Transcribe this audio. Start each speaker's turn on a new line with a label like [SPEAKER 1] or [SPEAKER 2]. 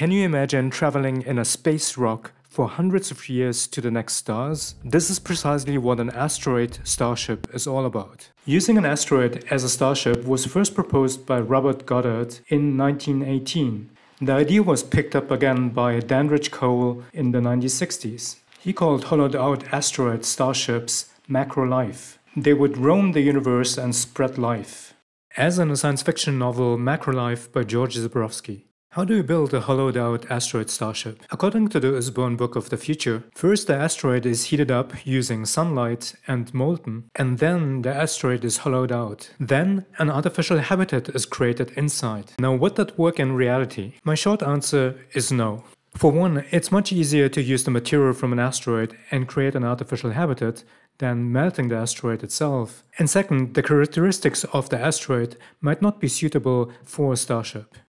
[SPEAKER 1] Can you imagine traveling in a space rock for hundreds of years to the next stars? This is precisely what an asteroid starship is all about. Using an asteroid as a starship was first proposed by Robert Goddard in 1918. The idea was picked up again by Dandridge Cole in the 1960s. He called hollowed out asteroid starships macro life. They would roam the universe and spread life. As in the science fiction novel Macrolife by George Zebrowski. How do you build a hollowed out asteroid starship? According to the Usborne Book of the Future, first the asteroid is heated up using sunlight and molten, and then the asteroid is hollowed out. Then an artificial habitat is created inside. Now would that work in reality? My short answer is no. For one, it's much easier to use the material from an asteroid and create an artificial habitat than melting the asteroid itself. And second, the characteristics of the asteroid might not be suitable for a starship.